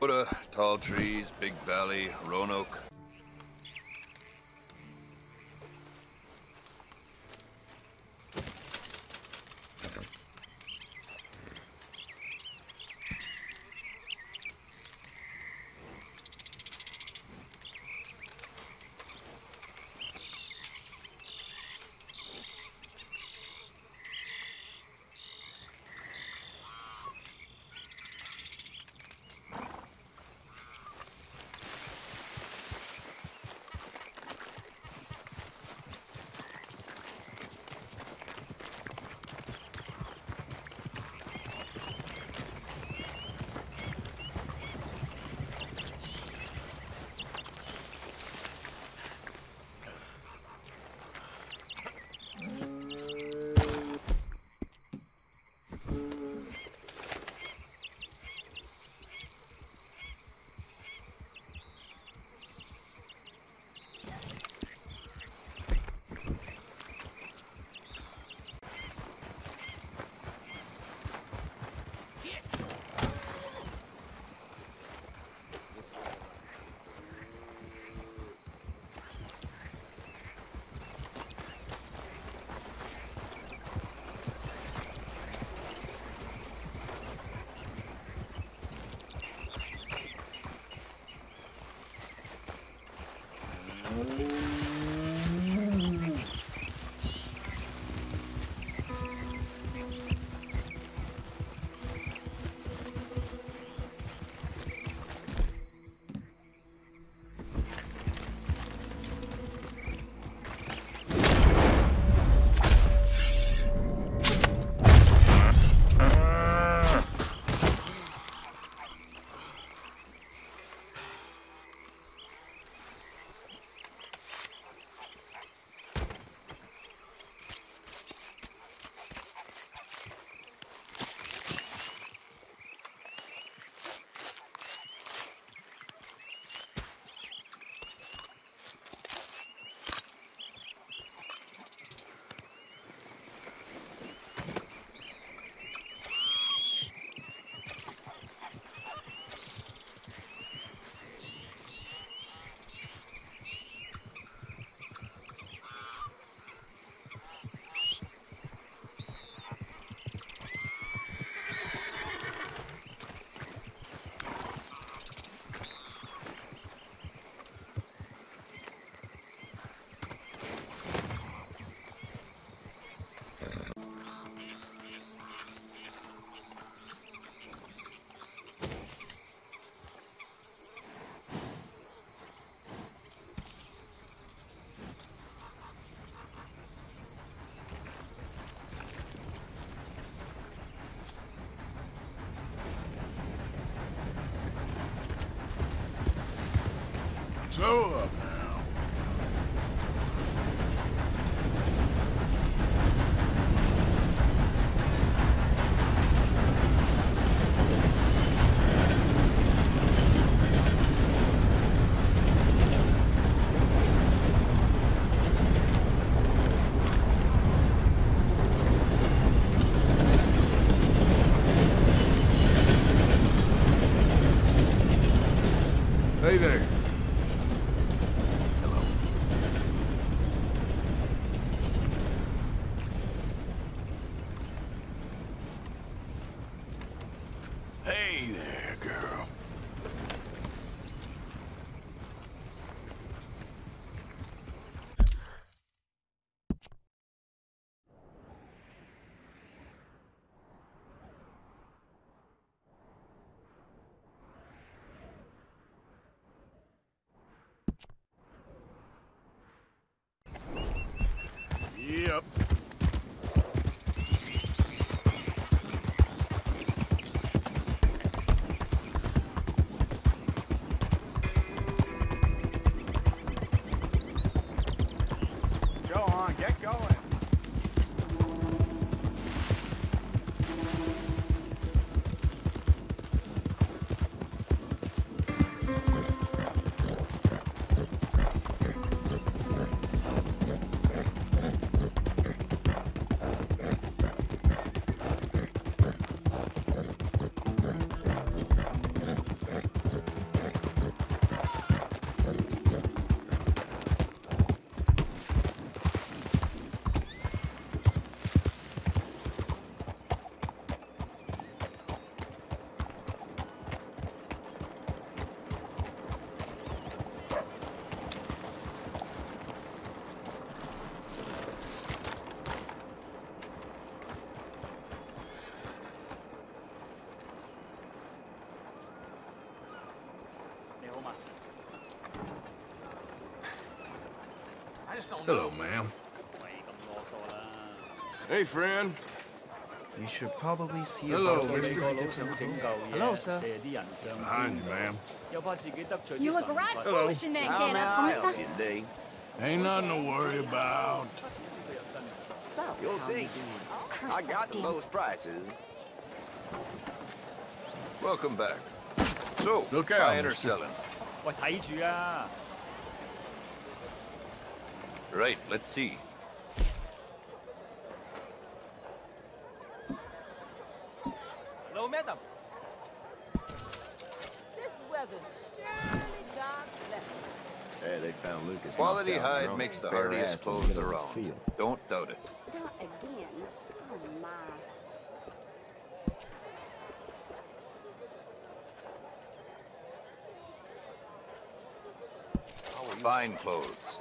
Buddha, tall trees, big valley, Roanoke. Hallelujah. Slow up uh, now. Hey there. Hello. Hey there, girl. Yep. Go on, get going. Hello, ma'am. Hey, friend. You should probably see Hello, about mister. Hello, sir. Behind you, ma'am. You look right foolish in that getup. ¿Cómo está? Ain't nothing to worry about. You'll see. Curse I that got the damn- lowest prices. Welcome back. So, Look out, buying or mister. selling? 喂，睇住啊！ Right, let's see. Hello, madam. This weather surely God bless. Hey, they found Lucas. Quality hide makes the bare hardiest ass in the clothes middle of the around. field. Don't doubt it. Not again. Oh my. Fine clothes.